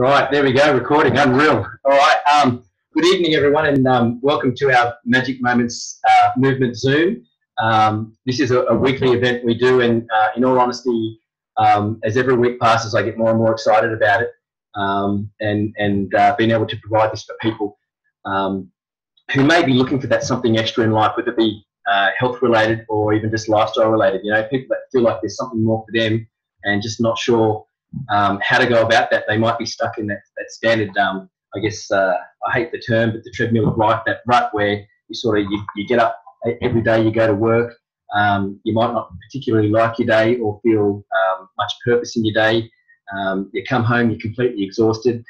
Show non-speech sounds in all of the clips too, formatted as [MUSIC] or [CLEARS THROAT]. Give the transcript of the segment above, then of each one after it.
Right, there we go, recording, unreal. All right, um, good evening everyone and um, welcome to our Magic Moments uh, Movement Zoom. Um, this is a, a, weekly event we do and uh, in all honesty, um, as every week passes, I get more and more excited about it um, and, and uh, being able to provide this for people um, who may be looking for that something extra in life, whether it be uh, health related or even just lifestyle related. You know, people that feel like there's something more for them and just not sure um, how to go about that. They might be stuck in that, that standard, um, I guess, uh, I hate the term, but the treadmill of life, that rut where you sort of, you, you get up every day, you go to work, um, you might not particularly like your day or feel um, much purpose in your day. Um, you come home, you're completely exhausted,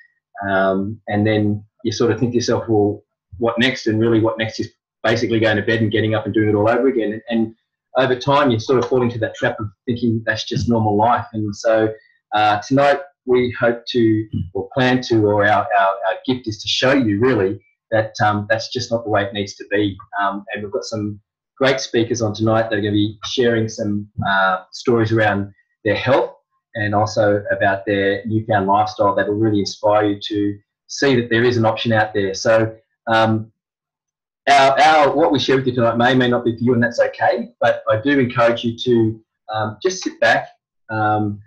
um, and then you sort of think to yourself, well, what next? And really, what next is basically going to bed and getting up and doing it all over again. And over time, you sort of fall into that trap of thinking that's just normal life. And so uh, tonight, we hope to, or plan to, or our, our, our gift is to show you really that um, that's just not the way it needs to be. Um, and we've got some great speakers on tonight that are going to be sharing some uh, stories around their health and also about their newfound lifestyle that will really inspire you to see that there is an option out there. So um, our, our, what we share with you tonight may may not be for you, and that's okay. But I do encourage you to um, just sit back, um,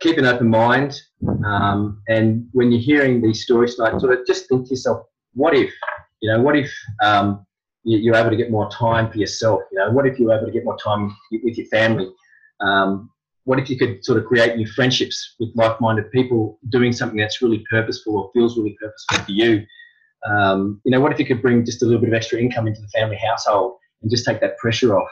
keep an open mind, um, and when you're hearing these stories tonight, sort of just think to yourself, what if, you know, what if um, you, are able to get more time for yourself? You know, what if you're able to get more time with your family? Um, what if you could sort of create new friendships with like-minded people doing something that's really purposeful or feels really purposeful for you? Um, you know, what if you could bring just a little bit of extra income into the family household and just take that pressure off?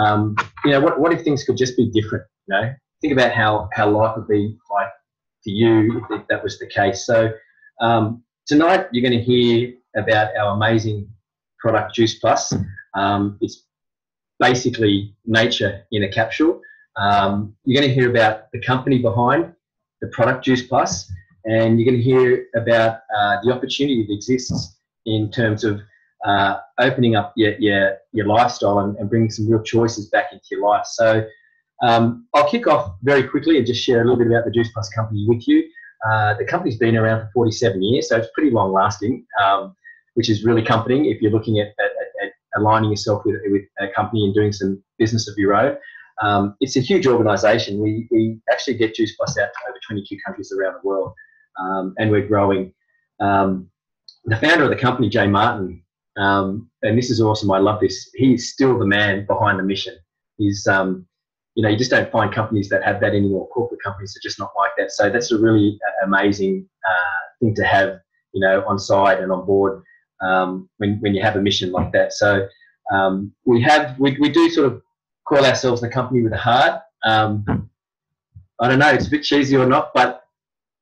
Um, you know, what, what if things could just be different? You know, think about how, how life would be like for you if, that was the case. So um, tonight you're going to hear about our amazing product Juice Plus. Um, it's basically nature in a capsule. Um, you're going to hear about the company behind the product Juice Plus and you're going to hear about uh, the opportunity that exists in terms of uh, opening up your, your, your lifestyle and, and, bringing some real choices back into your life. So um, I'll kick off very quickly and just share a little bit about the Juice Plus company with you. Uh, the company's been around for 47 years, so it's pretty long lasting, um, which is really comforting if you're looking at, at, at, aligning yourself with, with a company and doing some business of your own. Um, it's a huge organisation. We, we actually get Juice Plus out to over 22 countries around the world um, and we're growing. Um, the founder of the company, Jay Martin, um, and this is awesome. I love this. He's still the man behind the mission. He's, um, you know, you just don't find companies that have that anymore. Corporate companies are just not like that. So that's a really uh, amazing uh, thing to have, you know, on side and on board um, when when you have a mission like that. So um, we have we, we do sort of call ourselves the company with a heart. I don't know, it's a bit cheesy or not, but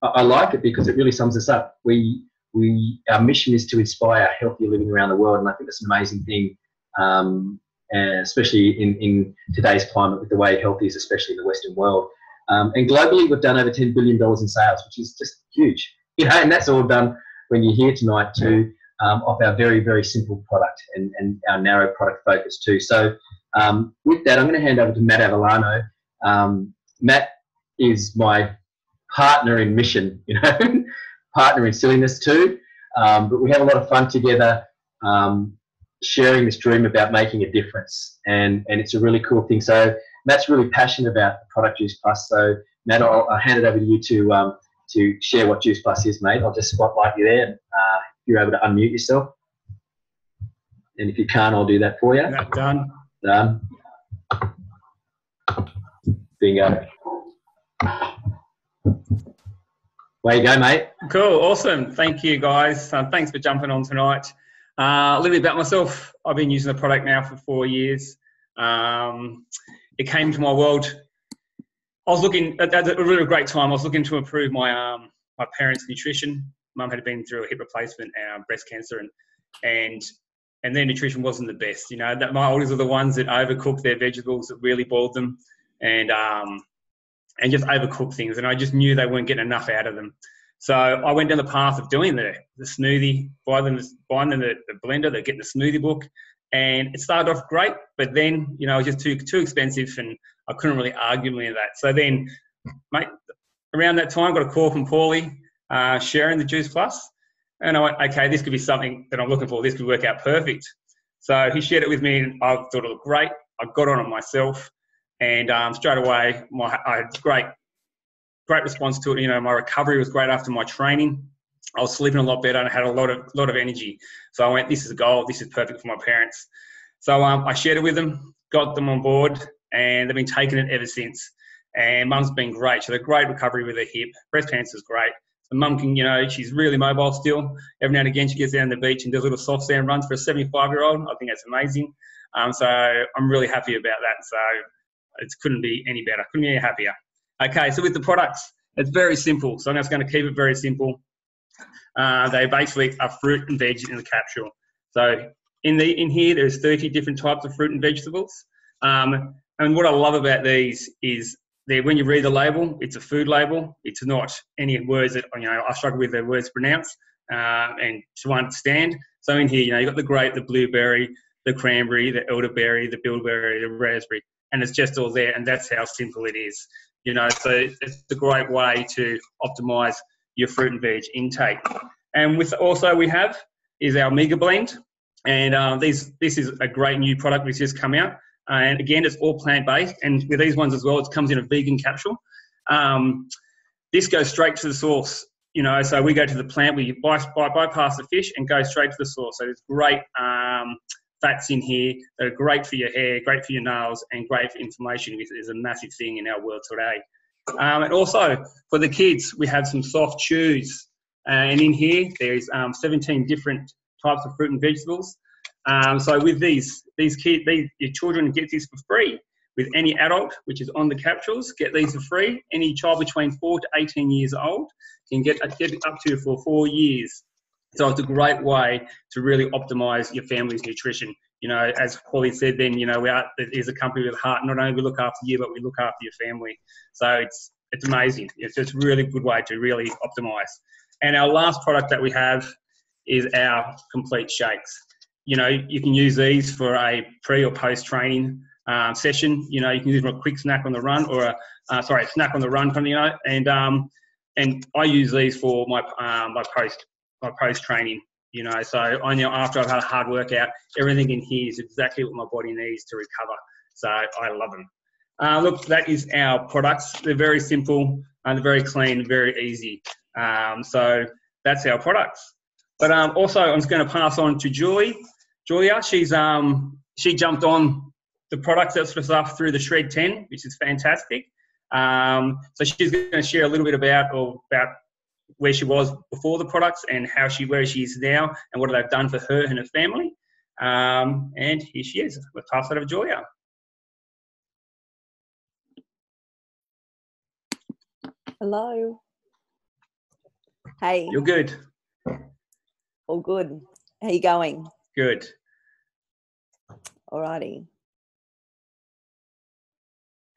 I like it because it really sums us up. We we our mission is to inspire healthier living around the world, and I think that's an amazing thing, um, especially in in today's climate with the way health is, especially in the Western world. Um, and globally, we've done over ten billion dollars in sales, which is just huge. You know, and that's all done when you're here tonight too, um, off our very very simple product and and our narrow product focus too. So um, with that, I'm going to hand over to Matt Avellano. Um, Matt is my partner in mission, [LAUGHS] you know, partner in silliness too. Um, but we have a lot of fun together, um, sharing this dream about making a difference, and and it's a really cool thing. So Matt's really passionate about the product Juice Plus. So Matt, I'll, I'll hand it over to you to um, to share what Juice Plus is, mate. I'll just spotlight you there. Uh, if you're able to unmute yourself, and if you can't, I'll do that for you. That done. Done. Bingo. Way you go, mate. Cool, awesome. Thank you, guys. Uh, thanks for jumping on tonight. Uh, a little bit about myself. I've been using the product now for four years. Um, it came to my world. I was looking at, a really great time. I was looking to improve my um, my parents' nutrition. Mum had been through a hip replacement and breast cancer, and and and their nutrition wasn't the best. You know, that my oldies are the ones that overcook their vegetables, that really boiled them, and um, and just overcook things. And I just knew they weren't getting enough out of them. So I went down the path of doing the, the smoothie, buying them, buying them the, the blender, they get the smoothie book. And it started off great, but then, you know, it was just too, too expensive and I couldn't really argue with that. So then, mate, around that time, I got a call from Paulie uh, sharing the Juice Plus. And I went, okay, this could be something that I'm looking for. This could work out perfect. So he shared it with me, and I thought it looked great. I got on it myself, and um, straight away, my I had great, great response to it. You know, my recovery was great after my training. I was sleeping a lot better and I had a lot of lot of energy. So I went, this is a goal. This is perfect for my parents. So um, I shared it with them, got them on board, and they've been taking it ever since. And mum's been great. She had a great recovery with her hip. Breast cancer is great. So mum can, you know, she's really mobile still. Every now and again, she gets down the beach and does little soft sand runs for a 75 year old. I think that's amazing. Um, so I'm really happy about that. So it couldn't be any better. Couldn't be any happier. Okay, so with the products, it's very simple. So I'm just going to keep it very simple. Uh, they basically are fruit and veg in the capsule. So in the in here, there's 30 different types of fruit and vegetables. Um, and what I love about these is that when you read the label, it's a food label. It's not any words that you know I struggle with the words pronounced pronounce uh, and to understand. So in here, you know, you've got the grape, the blueberry, the cranberry, the elderberry, the bilberry, the raspberry, and it's just all there. And that's how simple it is. You know, so it's a great way to optimize your fruit and veg intake. And with also we have is our Mega Blend, and uh, these this is a great new product which has come out. And again, it's all plant based. And with these ones as well, it comes in a vegan capsule. Um, this goes straight to the source. You know, so we go to the plant, we by, by, bypass the fish and go straight to the source. So it's great um, fats in here that are great for your hair, great for your nails, and great for inflammation, which is a massive thing in our world today. Um, and also for the kids, we have some soft chews. Uh, and in here, there's um, 17 different types of fruit and vegetables. Um, so with these, these kids, these, your children get these for free. With any adult, which is on the capsules, get these for free. Any child between four to 18 years old can get, get up to for four years. So it's a great way to really optimize your family's nutrition. You know, as Paulie said, then you know we are is a company with heart. Not only we look after you, but we look after your family. So it's it's amazing. It's just a really good way to really optimize. And our last product that we have is our complete shakes you know, you can use these for a pre or post training um, session. You know, you can use them a quick snack on the run or a, uh, sorry, snack on the run, from you know, and, um, and I use these for my, um, my post, my post training, you know, so I know after I've had a hard workout, everything in here is exactly what my body needs to recover. So I love them. Uh, look, that is our products. They're very simple and very clean, very easy. Um, so that's our products. But um, also, I'm just going to pass on to Julie. Julia, she's um, she jumped on the product that's stuff through the Shred 10, which is fantastic. Um, so she's going to share a little bit about or about where she was before the products and how she where she is now and what they've done for her and her family. Um, and here she is. We'll pass it over Julia. Hello. Hey. You're good. All good. How you going? Good. Alrighty.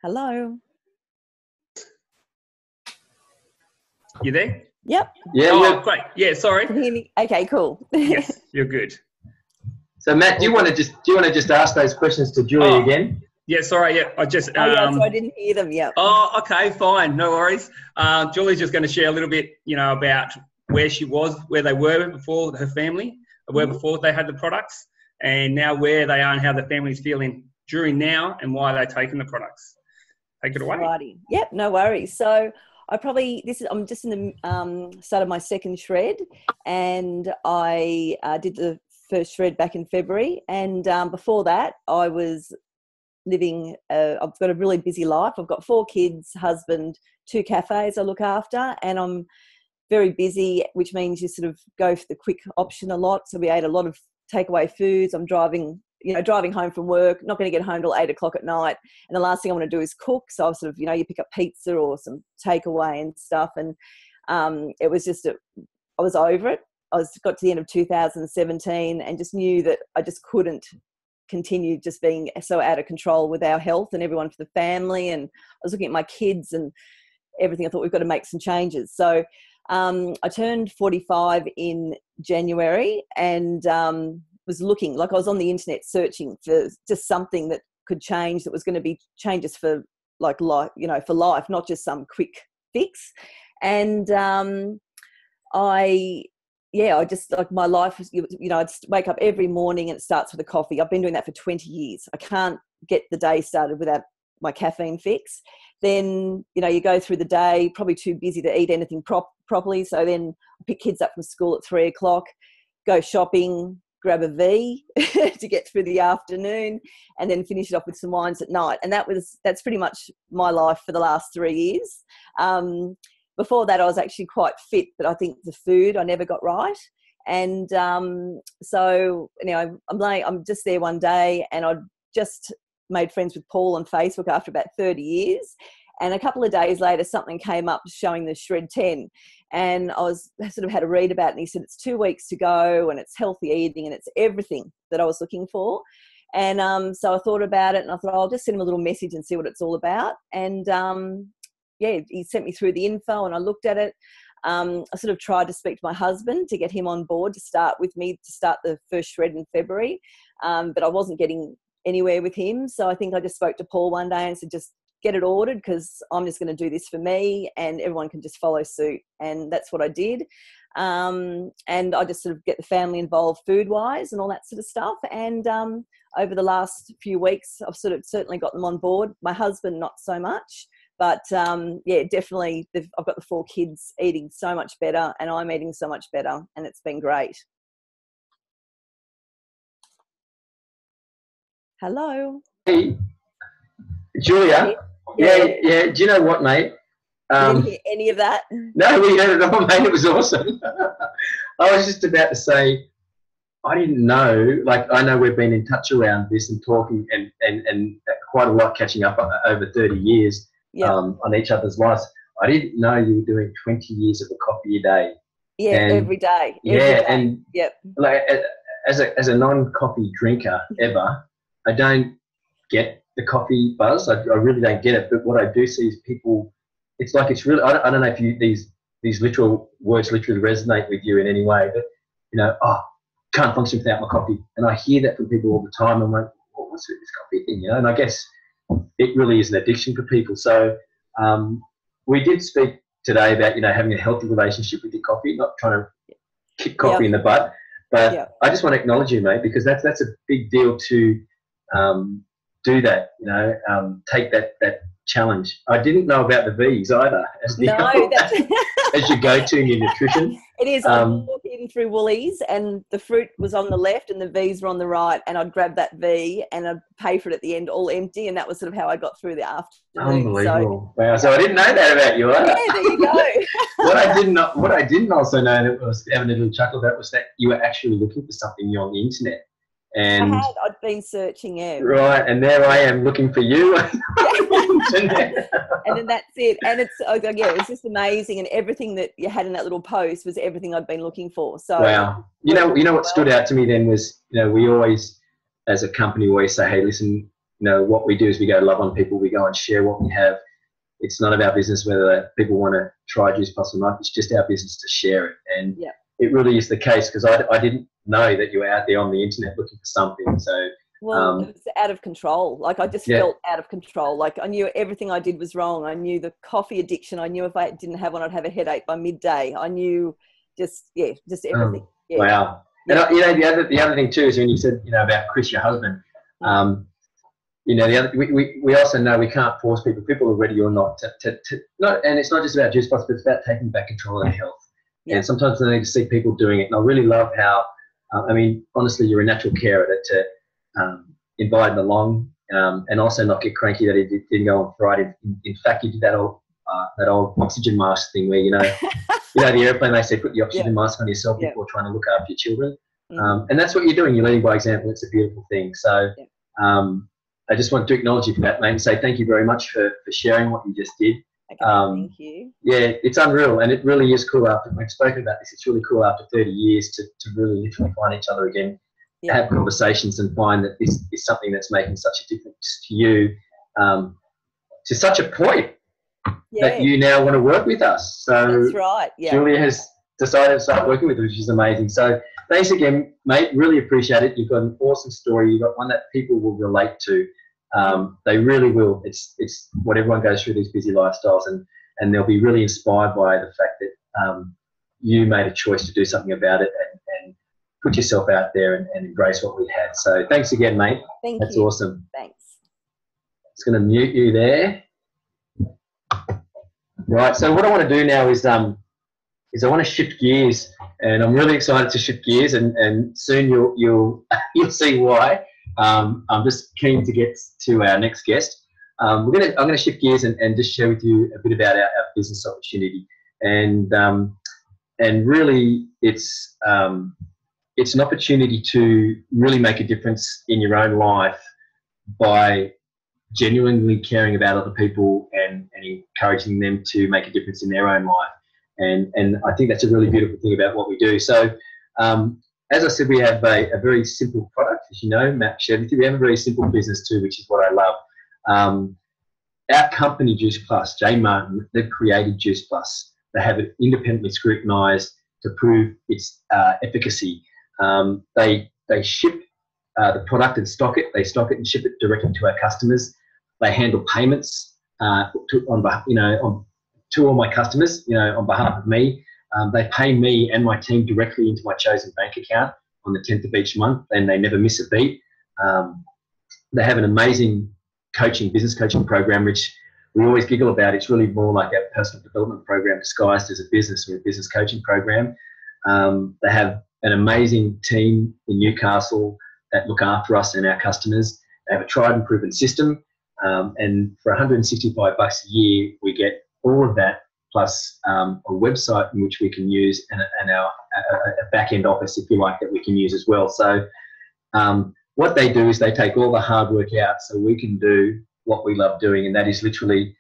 Hello. You there? Yep. Yeah, oh, we're- great. Yeah, sorry. Can you hear me? Okay, cool. yes, [LAUGHS] you're good. So Matt, do you want to just do you want to just ask those questions to Julie Oh. again? Yeah, sorry. Yeah, I just. oh, yeah, Um, so I didn't hear them. Yep. Oh, okay, fine, no worries. Uh, Julie's just going to share a little bit, you know, about where she was, where they were before her family, where Mhm. before they had the products, and now where they are and how the family's feeling during now and why they're taking the products. Take it away. Righty. Yep, no worries. So I probably this is I'm just in the um, start of my second shred, and I uh, did the first shred back in February, and um, before that I was living. Uh, I've got a really busy life. I've got four kids, husband, two cafes I look after, and I'm very busy, which means you sort of go for the quick option a lot. So we ate a lot of takeaway foods. I'm driving, you know, driving home from work, not going to get home till eight o'clock at night. And the last thing I want to do is cook. So I sort of, you know, you pick up pizza or some takeaway and stuff. And um, it was just, a, I was over it. I was got to the end of 2017 and just knew that I just couldn't continue just being so out of control with our health and everyone for the family. And I was looking at my kids and everything. I thought we've got to make some changes. So um, I turned 45 in January and um, was looking, like I was on the internet searching for just something that could change, that was going to be changes for like life, you know, for life, not just some quick fix. And um, I yeah, I just like my life you know, I'd wake up every morning and it starts with a coffee. I've been doing that for 20 years. I can't get the day started without my caffeine fix. Then, you know, you go through the day, probably too busy to eat anything prop- properly. So then I pick kids up from school at three o'clock, go shopping, grab a V [LAUGHS] to get through the afternoon, and then finish it off with some wines at night. And that was, that's pretty much my life for the last three years. Um, before that, I was actually quite fit, but I think the food I never got right. And um, so, know, I'm like, I'm just there one day, and I just made friends with Paul on Facebook after about 30 years. And a couple of days later, something came up showing the Shred 10. And I was I sort of had a read about it, and he said it's two weeks to go, and it's healthy eating, and it's everything that I was looking for. And um, so I thought about it, and I thought I'll just send him a little message and see what it's all about. And um, yeah, he sent me through the info and I looked at it. Um, I sort of tried to speak to my husband to get him on board to start with me to start the first shred in February, um, but I wasn't getting anywhere with him. So I think I just spoke to Paul one day and said, just get it ordered because I'm just going to do this for me and everyone can just follow suit. And that's what I did. Um, and I just sort of get the family involved food wise and all that sort of stuff. And um, over the last few weeks, I've sort of certainly got them on board. My husband, not so much but um, yeah, definitely, I've got the four kids eating so much better, and I'm eating so much better, and it's been great. Hello. Hey, Julia. Yeah, yeah. yeah. Do you know what, mate? Um, any of that. [LAUGHS] No, we heard it all, mate. It was awesome. [LAUGHS] I was just about to say, I didn't know. Like, I know we've been in touch around this and talking, and and and quite a lot catching up over thirty years yeah. um, on each other's lives. I didn't know you were doing 20 years of a coffee a day. Yeah, and, every day. Every yeah, day. and yep. like as a as a non-coffee drinker [LAUGHS] ever, I don't get the coffee buzz. I, I really don't get it. But what I do see is people. It's like it's really. I don't, I don't know if you these these literal words literally resonate with you in any way, but you know, oh, can't function without my coffee. And I hear that from people all the time. I'm like, well, what's with this coffee thing? You know, and I guess it really is an addiction for people. So um, we did speak today about you know having a healthy relationship with your coffee, not trying to kick coffee yep. in the butt. But yep. I just want to acknowledge you, mate, because that's that's a big deal to um, do that. You know, um, take that that challenge. I didn't know about the V's either as, the, no, [LAUGHS] as your go-to in your nutrition. [LAUGHS] It is. Um, I in through Woolies, and the fruit was on the left, and the V's were on the right, and I'd grab that V and I'd pay for it at the end, all empty, and that was sort of how I got through the afternoon. Unbelievable! So, wow. So I didn't know that about you. Huh? Yeah, there you go. [LAUGHS] what I didn't, what I didn't also know that was having a little chuckle about was that you were actually looking for something new on the internet. And I had, I'd been searching it. Right, and there I am looking for you. [LAUGHS] [LAUGHS] and then that's it. And it's oh yeah, it's just amazing. And everything that you had in that little post was everything I'd been looking for. So wow, you know, you know what stood out to me then was you know we always, as a company, always say, hey, listen, you know what we do is we go love on people. We go and share what we have. It's not our business whether people want to try juice plus or not. It's just our business to share it. And yeah. It really is the case because I, I didn't know that you were out there on the internet looking for something. So well, um, it was out of control. Like I just yeah. felt out of control. Like I knew everything I did was wrong. I knew the coffee addiction. I knew if I didn't have one, I'd have a headache by midday. I knew just yeah, just oh, everything. Um, yeah. Wow. And you know the other the other thing too is when you said you know about Chris, your husband. Um, you know the other we, we, we also know we can't force people. People are ready or not to, to, to not. And it's not just about juice box, but it's about taking back control of their health. Yeah. And sometimes they need to see people doing it. And I really love how. Uh, I mean, honestly, you're a natural carer to um, invite him along, um, and also not get cranky that he did, not go on Friday. In, in, fact, you did that old uh, that old oxygen mask thing where you know, [LAUGHS] you know, the airplane they say put the oxygen yeah. mask on yourself yeah. before trying to look after your children, mm-hmm. um, and that's what you're doing. You're leading by example. It's a beautiful thing. So. Um, I just want to acknowledge you for that, mate, and say thank you very much for, for sharing what you just did. Okay, um, thank you. Yeah, it's unreal, and it really is cool. After we've spoken about this, it's really cool after 30 years to, to really literally find each other again yeah. have conversations and find that this is something that's making such a difference to you um, to such a point yeah. that you now want to work with us. So that's right. Yeah. Julia has decided to start working with us, which is amazing. So thanks again, mate. Really appreciate it. You've got an awesome story. You've got one that people will relate to. Um, they really will. It's it's what everyone goes through these busy lifestyles, and and they'll be really inspired by the fact that um, you made a choice to do something about it and, and put yourself out there and, and, embrace what we had. So thanks again, mate. Thank That's you. awesome. Thanks. It's going to mute you there. Right. So what I want to do now is um is I want to shift gears, and I'm really excited to shift gears, and, and soon you'll you'll [LAUGHS] you'll see why. Um, I'm just keen to get to our next guest. Um, we're gonna I'm gonna shift gears and, and just share with you a bit about our, our business opportunity, and um, and really it's um, it's an opportunity to really make a difference in your own life by genuinely caring about other people and, and encouraging them to make a difference in their own life. And, and I think that's a really beautiful thing about what we do. So, um, as I said, we have a, a, very simple product. As you know, with you, we have a very simple business too, which is what I love. Um, our company, Juice Plus, Jay Martin, they've created Juice Plus. They have it independently scrutinized to prove its uh, efficacy. Um, they, they ship uh, the product and stock it. They stock it and ship it directly to our customers. They handle payments uh, to, on you know on, to all my customers. You know on behalf of me. Um, they pay me and my team directly into my chosen bank account on the 10th of each month, and they never miss a beat. Um, they have an amazing coaching, business coaching program, which we always giggle about. It's really more like a personal development program disguised as a business or a business coaching program. Um, they have an amazing team in Newcastle that look after us and our customers. They have a tried and proven system, um, and for 165 bucks a year, we get all of that plus um, a website in which we can use and, and our a, back end office, if you like, that we can use as well. So, um, what they do is they take all the hard work out so we can do what we love doing, and that is literally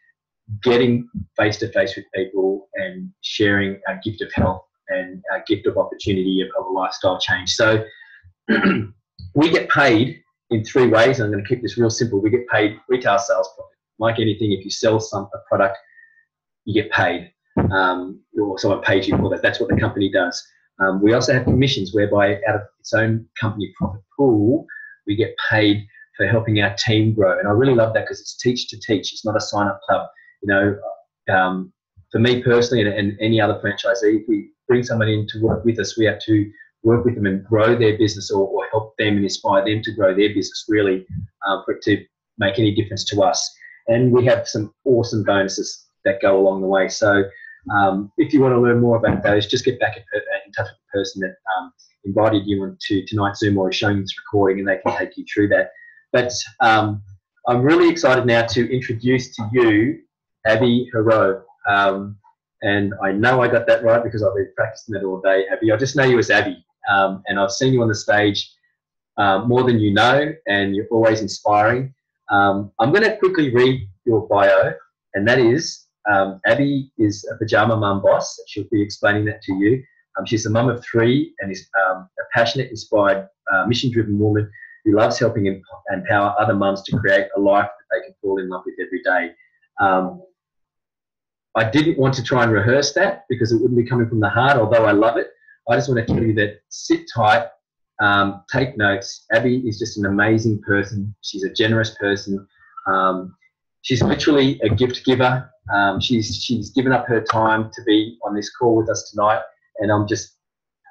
getting face to face with people and sharing our gift of health and our gift of opportunity of, of a lifestyle change. So, [CLEARS THROAT] we get paid in three ways. I'm going to keep this real simple. We get paid retail sales profit. Like anything, if you sell some a product, you get paid, um, or someone pays you for that. That's what the company does. Um, we also have commissions, whereby out of its own company profit pool, we get paid for helping our team grow. And I really love that because it's teach to teach. It's not a sign up club. You know, um, for me personally, and, and any other franchisee, if we bring someone in to work with us, we have to work with them and grow their business or, or help them and inspire them to grow their business really um, for it to make any difference to us. And we have some awesome bonuses that go along the way. So um, if you want to learn more about those, just get back in, in touch with the person that um, invited you into tonight's Zoom or is showing this recording and they can take you through that. But um, I'm really excited now to introduce to you Abbi Hoareau. Um, and I know I got that right because I've been practicing that all day, Abbi. I just know you as Abbi. Um, and I've seen you on the stage uh, more than you know, and you're always inspiring. I'm going to quickly read your bio, and that is um, Abbi is a pajama mum boss. She'll be explaining that to you. Um, she's a mum of three and is um, a passionate, inspired, uh, mission driven woman who loves helping empower other mums to create a life that they can fall in love with every day. Um, I didn't want to try and rehearse that because it wouldn't be coming from the heart, although I love it. I just want to tell you that sit tight, um, take notes. Abbi is just an amazing person. She's a generous person. Um, she's literally a gift giver. Um, she's she's given up her time to be on this call with us tonight, and I'm just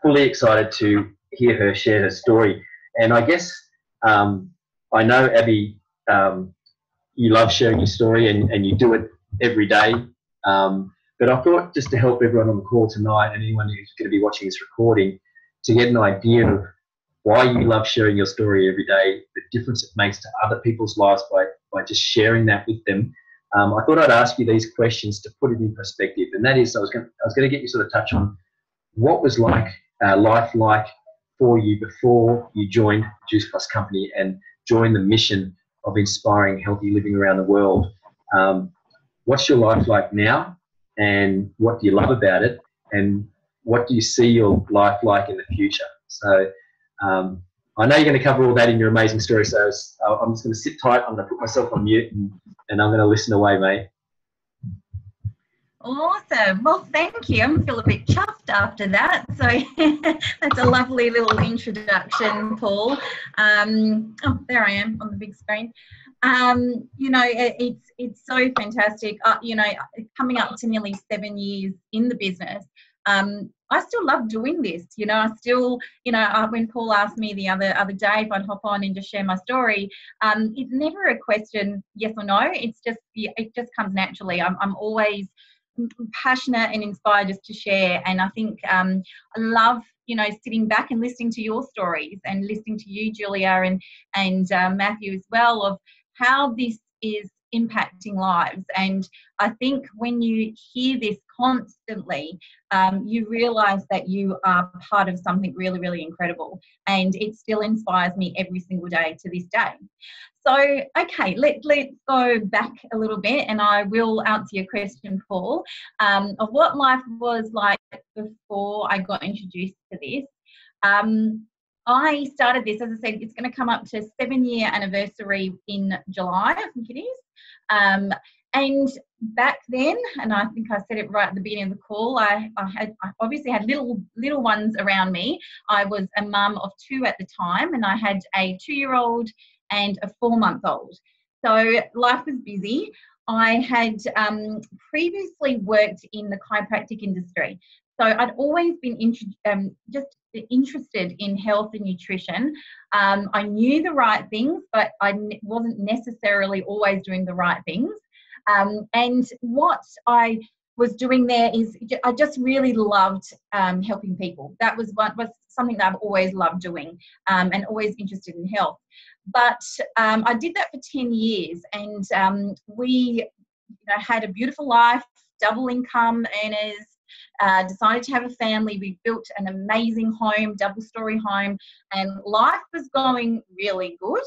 fully excited to hear her share her story. And I guess um, I know Abbi, um, you love sharing your story, and, and you do it every day. Um, but I thought just to help everyone on the call tonight and anyone who's going to be watching this recording to get an idea of why you love sharing your story every day, the difference it makes to other people's lives by, by just sharing that with them. Um, I thought I'd ask you these questions to put it in perspective. And that is, I was going I was going to get you sort of touch on what was like uh, life like for you before you joined Juice Plus Company and joined the mission of inspiring healthy living around the world. Um, what's your life like now? and what do you love about it and what do you see your life like in the future so um, i know you're going to cover all that in your amazing story so i'm just going to sit tight i'm going to put myself on mute and, and i'm going to listen away mate Awesome. Well, thank you. I'm feel a bit chuffed after that. So [LAUGHS] that's a lovely little introduction, Paul. Um, oh, there I am on the big screen um, you know, it, it's it's so fantastic. Uh, you know, coming up to nearly seven years in the business, um, I still love doing this. You know, I still, you know, uh, when Paul asked me the other other day if I'd hop on and just share my story, um, it's never a question yes or no. It's just it just comes naturally. I'm I'm always passionate and inspired just to share. And I think um, I love you know sitting back and listening to your stories and listening to you, Julia, and and uh, Matthew as well of how this is impacting lives. And I think when you hear this constantly, um, you realize that you are part of something really, really incredible. And it still inspires me every single day to this day. So, okay, let, let's go back a little bit and I will answer your question, Paul, um, of what life was like before I got introduced to this. Um, I started this, as I said, it's going to come up to seven year anniversary in July, I think it is. Um, and back then, and I think I said it right at the beginning of the call, I, I had I obviously had little little ones around me. I was a mum of two at the time, and I had a two year old and a four month old. So life was busy. I had um, previously worked in the chiropractic industry. So I'd always been um, just interested in health and nutrition. Um, I knew the right things, but I wasn't necessarily always doing the right things. Um, and what I was doing there is I just really loved um, helping people. That was what was something that I've always loved doing um, and always interested in health. But um, I did that for 10 years and um, we you know, had a beautiful life, double income earners, uh, decided to have a family. We built an amazing home, double story home, and life was going really good.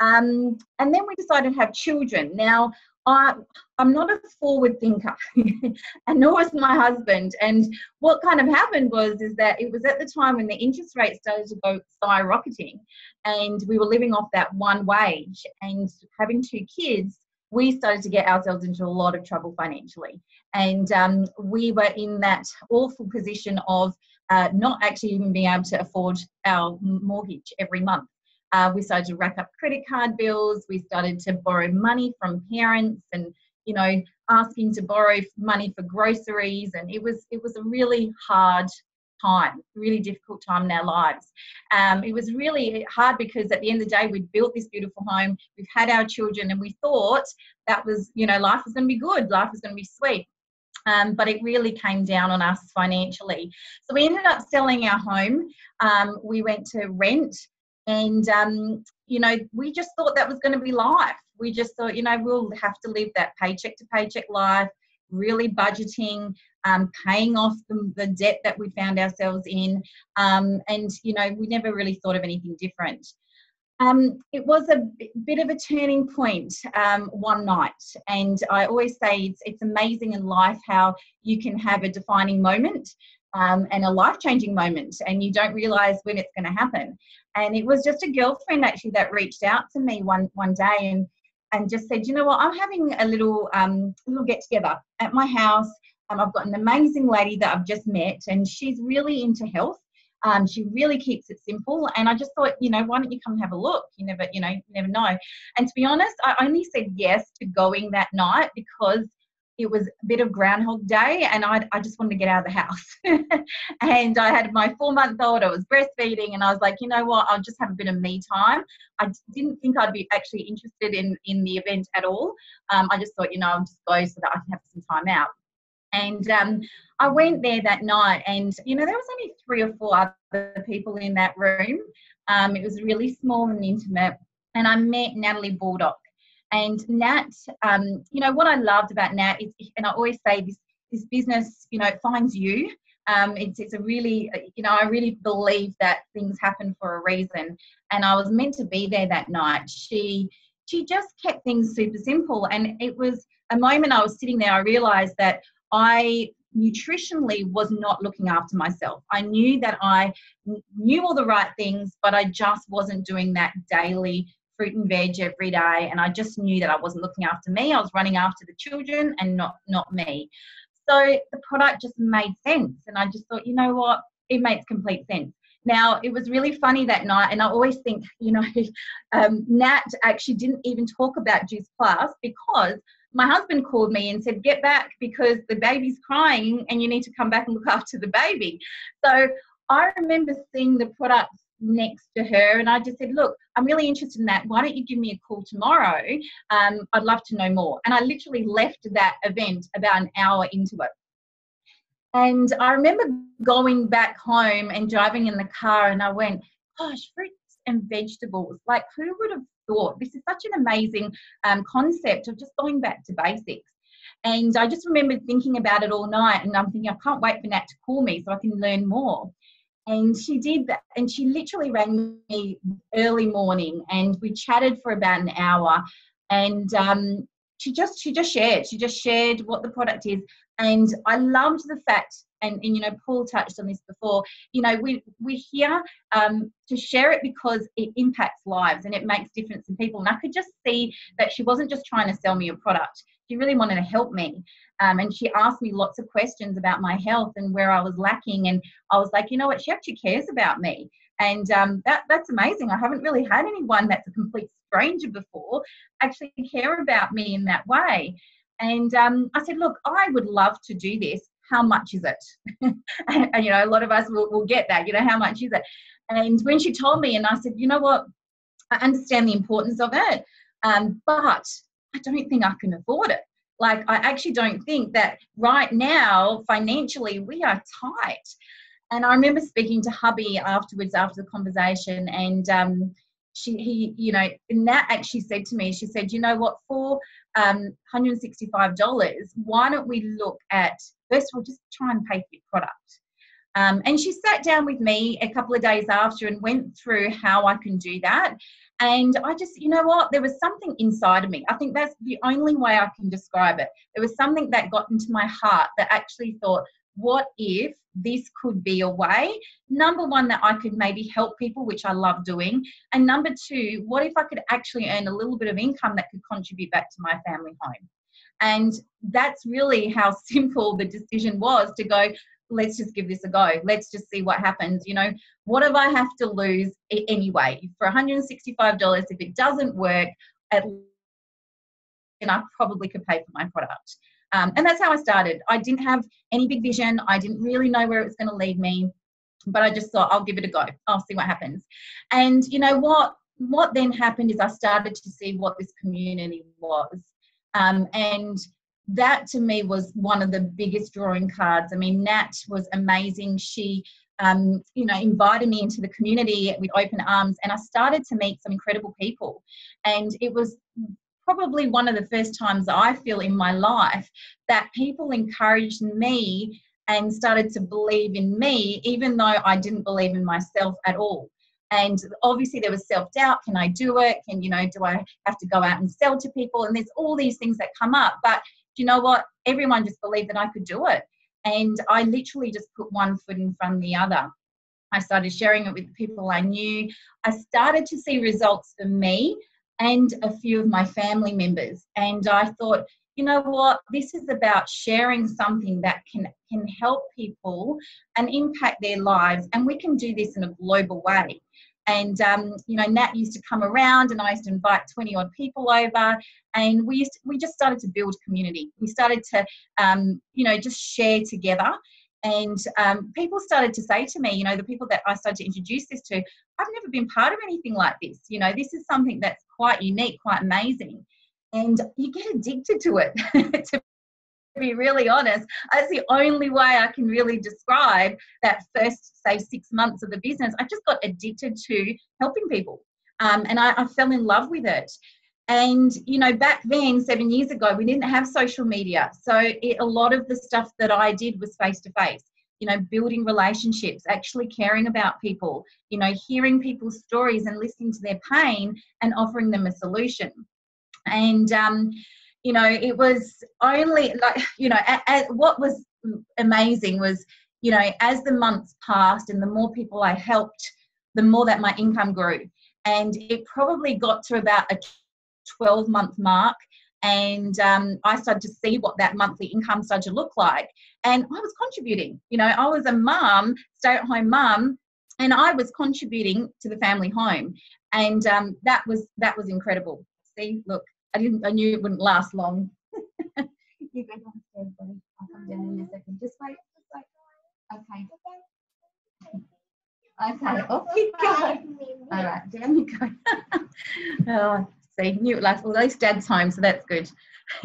Um, and then we decided to have children. Now, I, I'm not a forward thinker, [LAUGHS] and nor was my husband. And what kind of happened was is that it was at the time when the interest rate started to go skyrocketing, and we were living off that one wage and having two kids we started to get ourselves into a lot of trouble financially. And um, we were in that awful position of uh, not actually even being able to afford our mortgage every month. Uh, we started to rack up credit card bills. We started to borrow money from parents and, you know, asking to borrow money for groceries. And it was, it was a really hard time, really difficult time in our lives. Um, it was really hard because at the end of the day, we'd built this beautiful home, we've had our children, and we thought that was, you know, life was going to be good, life was going to be sweet. Um, but it really came down on us financially. So we ended up selling our home. Um, we went to rent, and um, you know, we just thought that was going to be life. We just thought, you know, we'll have to live that paycheck to paycheck life really budgeting, um, paying off the, the, debt that we found ourselves in. Um, and, you know, we never really thought of anything different. Um, it was a bit of a turning point um, one night, and I always say it's, it's amazing in life how you can have a defining moment um, and a life changing moment, and you don't realize when it's going to happen. And it was just a girlfriend actually that reached out to me one one day and and just said, you know what, I'm having a little um, little get together at my house. Um, I've got an amazing lady that I've just met, and she's really into health. Um, she really keeps it simple, and I just thought, you know, why don't you come have a look? You never, you know, you never know. And to be honest, I only said yes to going that night because it was a bit of Groundhog Day, and I, I just wanted to get out of the house. [LAUGHS] and I had my four month old, I was breastfeeding, and I was like, you know what, I'll just have a bit of me time. I didn't think I'd be actually interested in, in the event at all. Um, I just thought, you know, I'll just go so that I can have some time out. And um, I went there that night, and you know, there was only three or four other people in that room. Um, it was really small and intimate. And I met Natalie Baldock. And Nat, um, you know, what I loved about Nat is, and I always say this, this business, you know, finds you. Um, it's, it's a really, you know, I really believe that things happen for a reason. And I was meant to be there that night. She, she just kept things super simple. And it was a moment I was sitting there, I realized that I nutritionally was not looking after myself. I knew that I knew all the right things, but I just wasn't doing that daily fruit and veg every day and i just knew that i wasn't looking after me i was running after the children and not not me. So the product just made sense and i just thought you know what? It makes complete sense. Now it was really funny that night and i always think [LAUGHS] you know um, nat actually didn't even talk about juice plus because my husband called me and said, Get back because the baby's crying and you need to come back and look [LAUGHS] after the baby. So I remember seeing the product next to her and I just said, Look, I'm really interested in that. Why don't you give me a call tomorrow? Um, I'd love to know more. And I literally left that event about an hour into it. And I remember going back home and driving in the car and I went, Gosh, fruits and vegetables. Like, who would have thought this is such an amazing um, concept of just going back to basics? And I just remember thinking about it all night and I'm thinking, I can't wait for Nat to call me so I can learn more. And she did that, and she literally rang me early morning, and we chatted for about an hour. And um, she just she just shared she just shared what the product is. And i loved the fact and, and you know paul touched on this before you know we we're here um, to share it because it impacts lives and it makes difference in people. And i could just see that she wasn't just trying to sell me a product she really wanted to help me um, and she asked me lots of questions about my health and where I was lacking. And I was like, you know what? She actually cares about me. And um, that, that's amazing. I haven't really had anyone that's a complete stranger before actually care about me in that way. And um, I said, look, I would love to do this. How much is it? [LAUGHS] and, and, you know, a lot of us will, will get that, you know, how much is it? And when she told me, and I said, you know what? I understand the importance of it, um, but I don't think I can afford it. Like, I actually don't think that right now, financially, we are tight. And I remember speaking to hubby afterwards, after the conversation, and um, she, he, you know, that actually said to me, she said, you know what, for um, $165, why don't we look at, first of all, just try and pay for your product. Um, and she sat down with me a couple of days after and went through how I can do that. And I just, you know what, there was something inside of me. I think that's the only way I can describe it. There was something that got into my heart that actually thought, what if this could be a way? Number one, that I could maybe help people, which I love doing. And number two, what if I could actually earn a little bit of income that could contribute back to my family home? And that's really how [LAUGHS] simple the decision was to go, let's just give this a go. Let's just see what happens. You know, what if I have to lose anyway? For $165, if it doesn't work, at and I probably could pay for my product. Um, and that's how I started. I didn't have any big vision. I didn't really know where it was going to lead me, but I just thought I'll give it a go. I'll see what happens. And you know what? What then happened is I started to see what this community was. Um, and that to me was one of the biggest drawing cards. I mean, Nat was amazing. She, um, you know, invited me into the community with open arms, and I started to meet some incredible people. And it was probably one of the first times I feel in my life that people encouraged me and started to believe in me, even though I didn't believe in myself at all. And obviously, there was self doubt can I do it? Can, you know, do I have to go out and sell to people? And there's all these things that come up. But you know what? Everyone just believed that I could do it. And I literally just put one foot in front of the other. I started sharing it with people I knew. I started to see results for me and a few of my family members. And I thought, you know what, this is about sharing something that can, can help people and impact their lives. And we can do this in a global way. And um, you know, Nat used to come around, and I used to invite twenty odd people over, and we used to, we just started to build community. We started to um, you know just share together, and um, people started to say to me, you know, the people that I started to introduce this to, I've never been part of anything like this. You know, this is something that's quite unique, quite amazing, and you get addicted to it. [LAUGHS] to be really honest, that's the only way I can really describe that first, say, six months of the business. I just got addicted to helping people. Um, and I, I, fell in love with it. And, you know, back then, seven years ago, we didn't have social media. So it, a lot of the stuff that I did was face to face, you know, building relationships, actually caring about people, you know, hearing people's stories and listening to their pain and offering them a solution. And, um, you know it was only like you know at, at what was amazing was you know as the months passed and the more people i helped the more that my income grew. And it probably got to about a 12 month mark and um, i started to see what that monthly income started to look like. And i was contributing you know i was a mum stay at home mum and i was contributing to the family home. And um, that was that was incredible. See look I didn't. I knew it wouldn't last long. [LAUGHS] you go downstairs, buddy. I'll come down in a second. Just wait. Just wait. Okay. Okay, off you go. All right, down you go. [LAUGHS] oh, see, new last. Well, at least Dad's home, so that's good. [LAUGHS]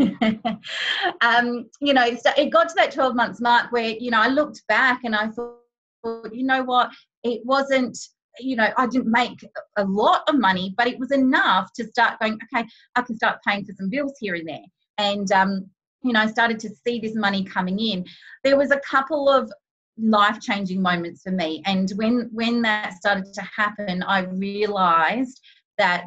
um, you know, it got to that 12 months mark where you know I looked back and I thought, you know what, it wasn't. You know, I didn't make a lot of money, but it was enough to start going. Okay, I can start paying for some bills here and there, and um, you know, I started to see this money coming in. There was a couple of life changing moments for me and when when that started to happen i realized that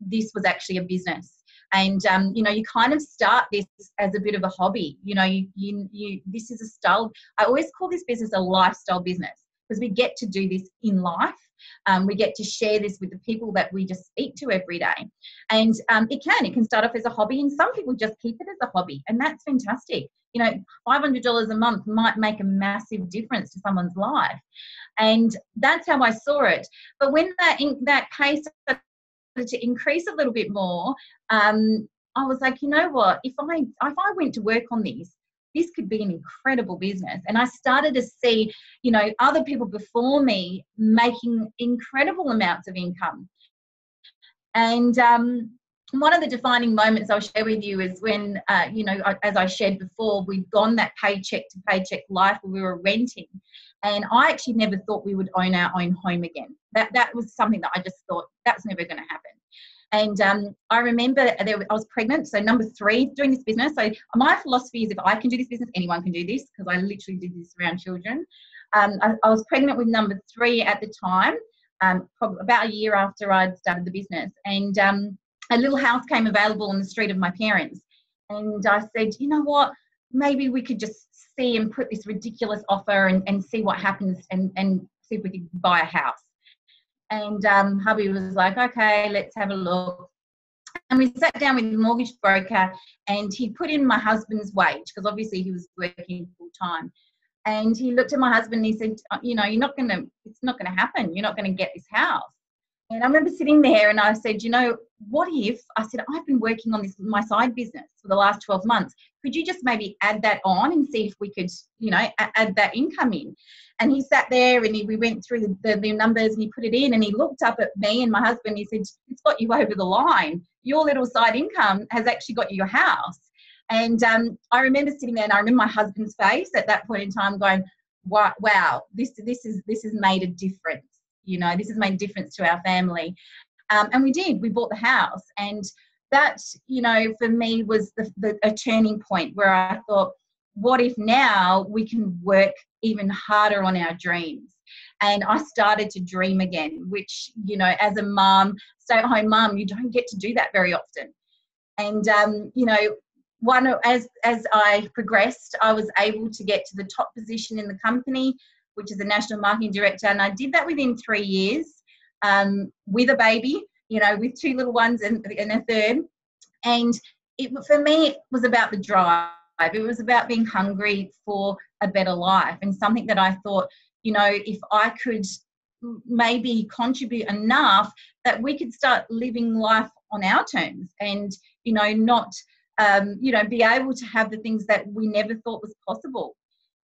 this was actually a business and um, you know you kind of start this as a bit of a hobby you know you, you, you this is a style i always call this business a lifestyle business because we get to do this in life um, we get to share this with the people that we just speak to every day. And um, it can it can start off as a hobby and some people just keep it as a hobby and that's fantastic. You know $500 a month might make a massive difference to someone's life. And that's how i saw it. But when that in, that case started to increase a little bit more um, i was like you know what? If i if i went to work on this this could be an incredible business and i started to see you know other people before me making incredible amounts of income and um, one of the defining moments I'll share with you is when, uh, you know, as I shared before, we'd gone that paycheck to paycheck life where we were renting. And I actually never thought we would own our own home again. That, that was something that I just thought that's never going to happen. And um, I remember there, I was pregnant, so number three, doing this business. So my philosophy is if I can do this business, anyone can do this because I literally did this around children. Um, I, I, was pregnant with number three at the time, um, about a year after I'd started the business. And um, a little house came available on the street of my parents. And I said, you know what, maybe we could just see and put this ridiculous offer and, and see what happens and, and see if we could buy a house. And um, hubby was like, okay, let's have a look. And we sat down with the mortgage broker and he put in my husband's wage because obviously he was working full time. And he looked at my husband and he said, you know, you're not going to, it's not going to happen. You're not going to get this house. And I remember sitting there and I said, you know, what if I said, I've been working on this, my side business for the last 12 months. Could you just maybe add that on and see if we could, you know, add that income in? And he sat there and he, we went through the, the, the numbers and he put it in and he looked up at me and my husband. He said, it's got you over the line. Your little side income has actually got you your house. And um, I remember sitting there and I remember my husband's face at that point in time going, wow, wow this, this, is, this has made a difference you know this has made a difference to our family. Um, and we did we bought the house. And that you know for me was the, the, a turning point where i thought what if now we can work even harder on our dreams? And i started to dream again which you know as a mom stay at home mom you don't get to do that very often. And um, you know one as as i progressed i was able to get to the top position in the company which is a national marketing director. And I did that within three years um, with a baby, you know, with two little ones and, and a third. And it, for me, it was about the drive. It was about being hungry for a better life and something that I thought, you know, if I could maybe contribute enough that we could start living life on our terms and, you know, not, um, you know, be able to have the things that we never thought was possible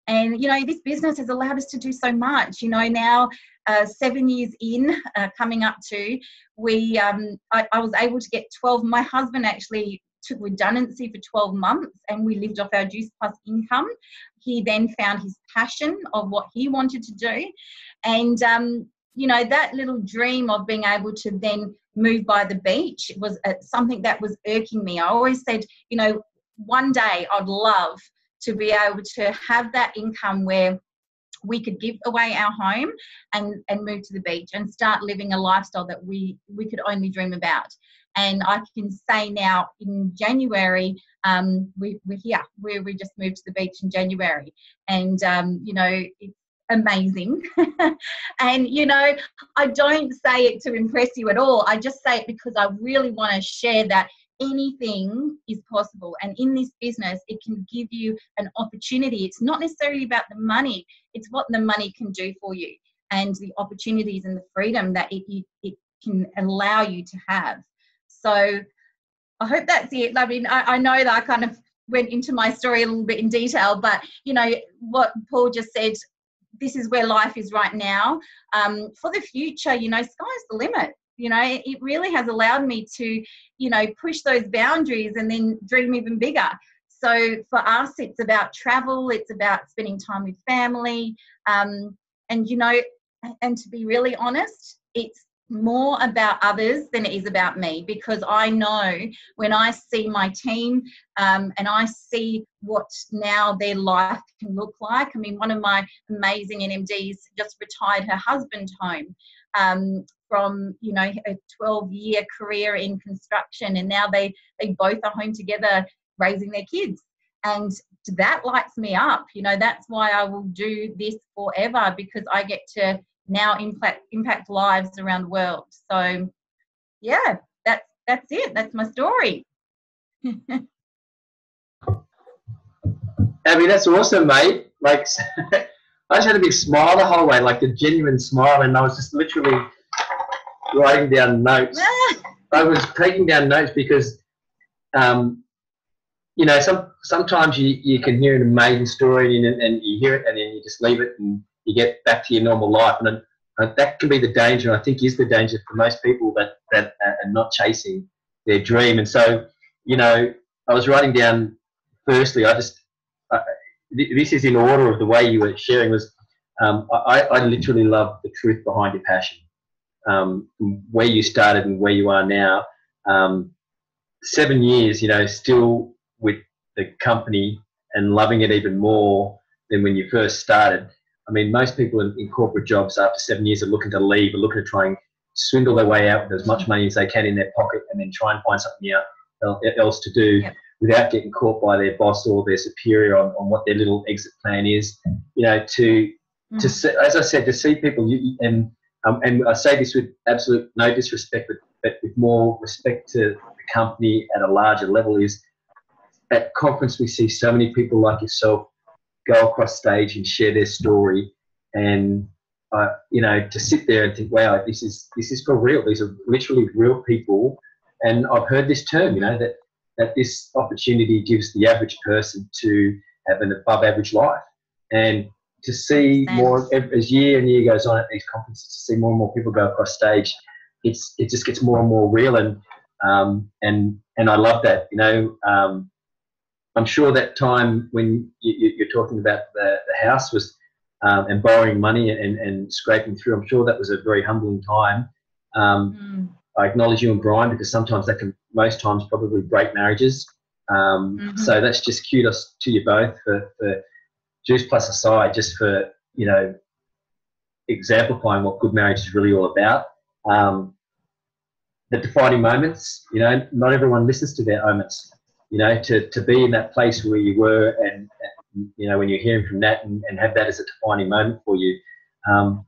and you know this business has allowed us to do so much. You know now uh, seven years in uh, coming up to we um, I, I, was able to get 12 my husband actually took redundancy for 12 months and we lived off our juice plus income. He then found his passion of what he wanted to do. And um, you know that little dream of being able to then move by the beach was uh, something that was irking me. I always said you know one day i'd love to be able to have that income where we could give away our home and and move to the beach and start living a lifestyle that we we could only dream about. And i can say now in january um, we, we're here we, we just moved to the beach in january. And um, you know it's amazing. [LAUGHS] And you know i don't say it to impress you at all. I just say it because i really want to share that anything is possible. And in this business, it can give you an opportunity. It's not necessarily about the money, it's what the money can do for you and the opportunities and the freedom that it, it can allow you to have. So I hope that's it. I mean, I, I know that I kind of went into my story a little bit in detail, but you know what Paul just said. This is where life is right now. Um, for the future, you know, sky's the limit. You know, it really has allowed me to, you know, push those boundaries and then dream even bigger. So for us, it's about travel. It's about spending time with family. Um, and you know, and to be really honest, it's more about others than it is about me because I know when I see my team um, and I see what now their life can look like. I mean, one of my amazing NMDs just retired her husband home um, from you know a 12 year career in construction, and now they they both are home together raising their kids. And that lights me up. You know, that's why I will do this forever because I get to now impact impact lives around the world. So yeah, that's that's it. That's my story. [LAUGHS] Abbi, that's awesome, mate. Like [LAUGHS] I just had a big smile the whole way, like a genuine smile, and I was just literally writing down notes. [LAUGHS] I was taking down notes because um, you know, some sometimes you, you can hear an amazing story and, and you hear it and then you just leave it and you get back to your normal life. And uh, that can be the danger. I think is the danger for most people that, that are not chasing their dream. And so, you know, I was writing down, firstly, I just, this is in order of the way you were sharing was, um, I, I literally love the truth behind your passion. Um, where you started and where you are now. Um, seven years, you know, still with the company and loving it even more than when you first started. I mean, most people in, in corporate jobs after seven years are looking to leave, are looking to try and swindle their way out with as much money as they can in their pocket and then try and find something else to do yep. Without getting caught by their boss or their superior on, on what their little exit plan is. You know, to mm. to see, as I said, to see people you, and um, and I say this with absolute no disrespect, but, but with more respect to the company at a larger level is at conference we see so many people like yourself go across stage and share their story and uh, you know to sit there and think wow this is this is for real these are literally real people and i've heard this term you know that that this opportunity gives the average person to have an above average life and to see Thanks. more as year and year goes on at these conferences to see more and more people go across stage it's it just gets more and more real and um, and and I love that you know um, I'm sure that time when you, are talking about the, the house was um, and borrowing money and, and scraping through, I'm sure that was a very humbling time. Um, mm. I acknowledge you and Brian because sometimes that can, most times, probably break marriages. Um, mm-hmm. So that's just kudos to you both for, for Juice Plus aside, just for you know exemplifying what good marriage is really all about. Um, the defining moments, you know, not everyone listens to their moments you know, to, to be in that place where you were and, and you know, when you're hearing from that and, and have that as a defining moment for you. Um,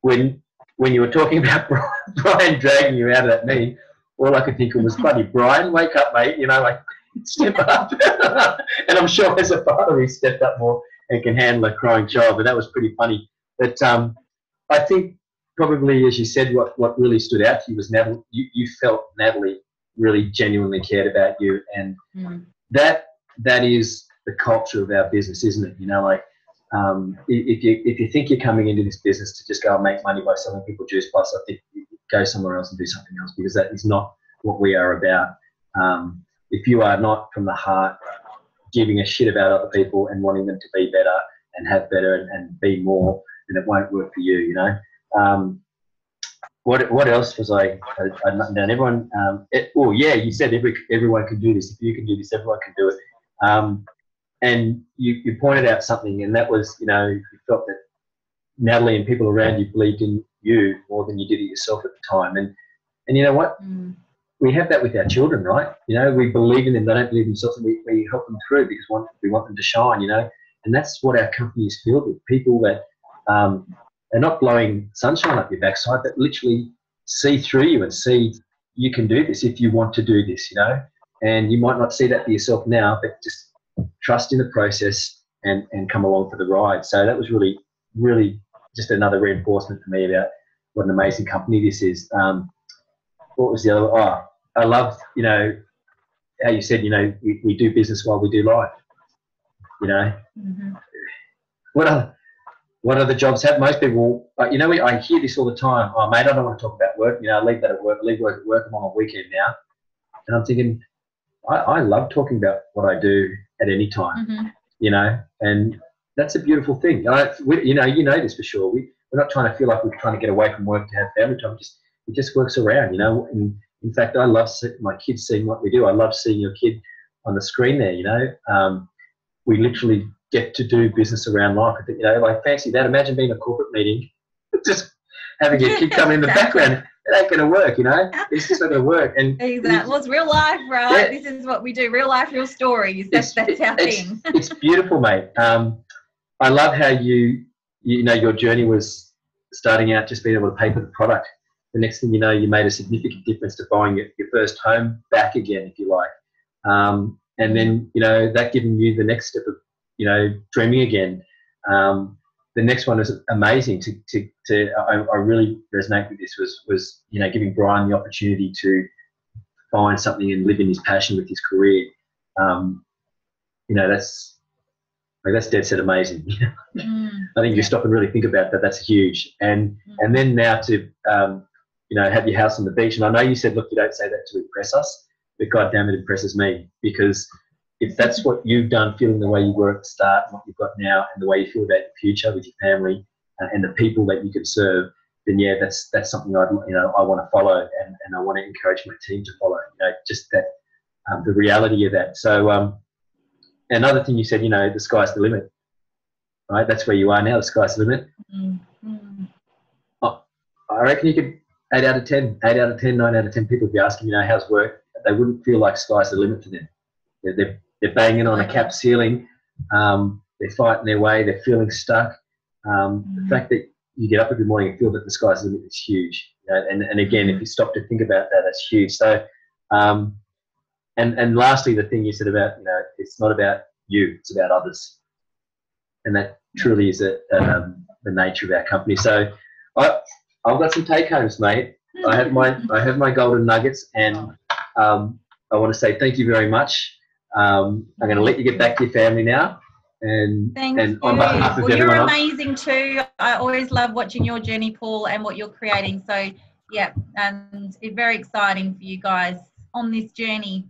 when, when you were talking about [LAUGHS] Brian dragging you out of that meeting, all I could think of was, buddy, Brian, wake up, mate, you know, like, [LAUGHS] step up. [LAUGHS] and I'm sure as a father, he stepped up more and can handle a crying child, but that was pretty funny. But um, I think probably, as you said, what, what really stood out to you was Natalie, you, you felt Natalie really genuinely cared about you, and mm. that that is the culture of our business, isn't it? You know, like um, if you if you think you're coming into this business to just go and make money by selling people juice plus, I think go somewhere else and do something else because that is not what we are about. Um, if you are not from the heart giving a shit about other people and wanting them to be better and have better and, and be more, then it won't work for you. You know. Um, what what else was I? I, I down everyone. Um, it, oh yeah, you said every everyone can do this. If you can do this, everyone can do it. And you, you pointed out something, and that was you know you felt that Natalie and people around you believed in you more than you did it yourself at the time. And and you know what? Mm. We have that with our children, right? You know, we believe in them. They don't believe in themselves, and we, we help them through because we want, we want them to shine. You know, and that's what our company is filled with people that um, they're not blowing sunshine up your backside, but literally see through you and see you can do this if you want to do this, you know. And you might not see that for yourself now, but just trust in the process and, and come along for the ride. So that was really, really just another reinforcement for me about what an amazing company this is. Um, what was the other? Oh, I love, you know, how you said, you know, we, we do business while we do life. You know, Mhm. what other what other jobs have most people? Like, you know, we, I hear this all the time. Oh, mate, I don't want to talk about work. You know, I leave that at work. I leave work at work. I'm on a weekend now, and I'm thinking, I, I love talking about what I do at any time. Mhm. You know, and that's a beautiful thing. I, we, you know, you know this for sure. We we're not trying to feel like we're trying to get away from work to have family time. Just it just works around. You know, and in fact, I love my kids seeing what we do. I love seeing your kid on the screen there. You know, um, we literally get to do business around life. You know, like fancy that. Imagine being a corporate meeting, [LAUGHS] just having your kid come in the [LAUGHS] background. It ain't going to work. You know, [LAUGHS] it's just not to work. And Exactly. Well, it's real life, right? Yeah. This is what we do. Real life, real stories. That's It's- that's our it's- thing. it's [LAUGHS] beautiful, mate. Um, I love how you, you know, your journey was starting out just being able to pay for the product. The next thing you know, you made a significant difference to buying your, your first home back again, if you like. Um, and then, you know, that giving you the next step of, you know, dreaming again. Um, the next one is amazing. To, to, to I, I really resonate with this was, was, you know, giving Brian the opportunity to find something and live in his passion with his career. Um, you know, that's, like that's dead set amazing. [LAUGHS] Mm. I think you stop and really think about that. That's huge. And Mm. and then now to um, you know have your house on the beach. And I know you said, look, you don't say that to impress us, but God damn it, impresses me because if that's what you've done, feeling the way you were at the start, and what you've got now, and the way you feel about the future with your family uh, and the people that you can serve, then yeah, that's that's something I you know I want to follow and, and I want to encourage my team to follow. You know, just that um, the reality of that. So um, another thing you said, you know, the sky's the limit. Right, that's where you are now. The sky's the limit. Mm. Mm. I reckon you could eight out of ten, eight out of ten, nine out of ten people would be asking, you know, how's work? They wouldn't feel like sky's the limit for them. They're, they're, they're banging on a cap ceiling. Um, they're fighting their way. They're feeling stuck. Um, Mhm. The fact that you get up every morning and feel that the sky's the limit is huge. You know, and, and again, if you stop to think about that, that's huge. So, um, and and lastly, the thing you said about, you know, it's not about you, it's about others, and that truly is a, um, the nature of our company. So, I I've got some take homes, mate. I have my [LAUGHS] I have my golden nuggets, and um, I want to say thank you very much. Um, I'm going to let you get back to your family now, and Thank and you. on behalf of well, you're everyone else, amazing too. I always love watching your journey, Paul, and what you're creating. So, yeah, and it's very exciting for you guys on this journey.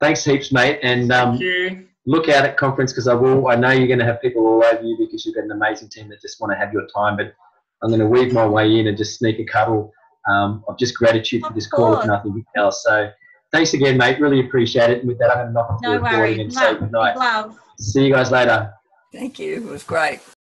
thanks heaps, mate, and um, Thank you. look out at conference because I will. I know you're going to have people all over you because you've got an amazing team that just want to have your time. But I'm going to weave my way in and just sneak a cuddle um, of just gratitude for Of this call, if nothing else. So thanks again, mate. Really appreciate it. And with that, I'm going to knock off the No recording worries. and say Love, good night. love. See you guys later. Thank you. It was great.